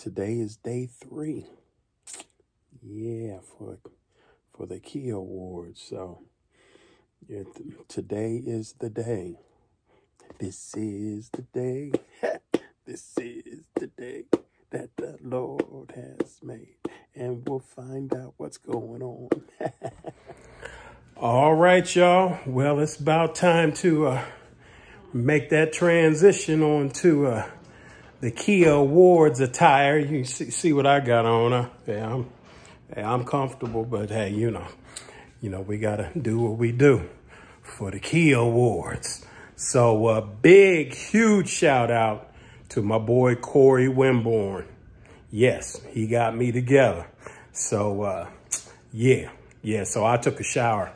today is day three. Yeah, for for the Key Awards. So yeah, today is the day. This is the day. this is the day that the Lord has made. And we'll find out what's going on. All right, y'all. Well, it's about time to uh, make that transition on to uh, the KIA Awards attire. You see, see what I got on. Uh, yeah, I'm, yeah, I'm comfortable, but hey, you know, you know, we gotta do what we do for the KIA Awards. So, uh, big, huge shout out to my boy Corey Wimborne. Yes, he got me together. So, uh, yeah, yeah. So I took a shower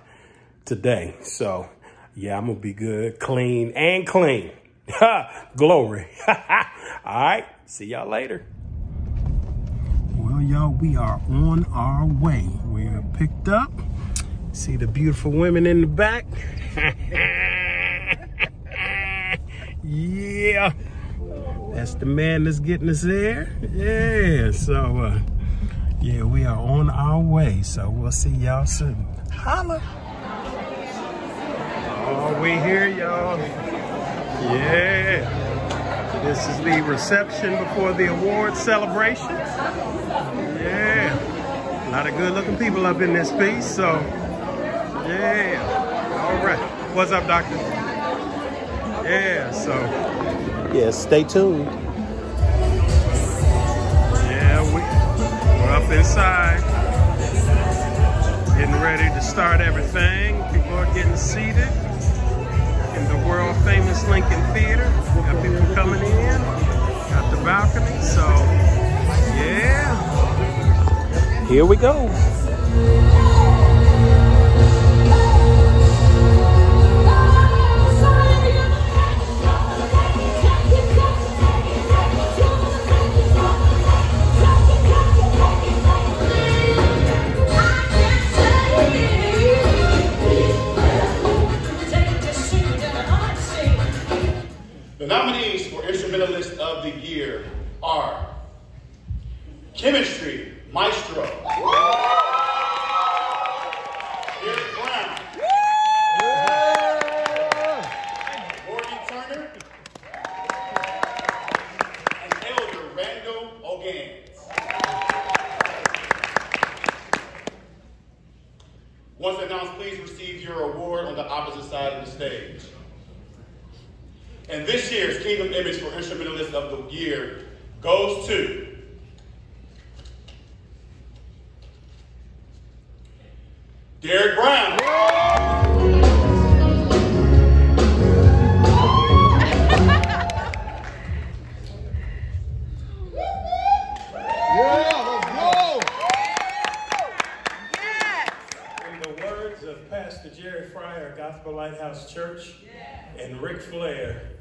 today. So, yeah, I'm gonna be good, clean, and clean. Ha! Glory. All right. See y'all later. Well, y'all, we are on our way. We are picked up. See the beautiful women in the back. yeah. That's the man that's getting us there. Yeah. So, uh, yeah, we are on our way. So we'll see y'all soon. Holla. Oh, we here, y'all. Yeah. This is the reception before the award celebration. Yeah. A lot of good looking people up in this piece, so yeah. All right. What's up, doctor? Yeah, so. Yeah, stay tuned. Yeah, we, we're up inside. Getting ready to start everything. People are getting seated Here we go. The nominees for Instrumentalist of the Year are Chemistry Maestro, Derek Brown, Morgan Turner, and Elder Randall Ogans. Once announced, please receive your award on the opposite side of the stage. And this year's Kingdom Image for Instrumentalist of the Year goes to Derek Brown. In the words of Pastor Jerry Fryer, Gospel Lighthouse Church, and Ric Flair,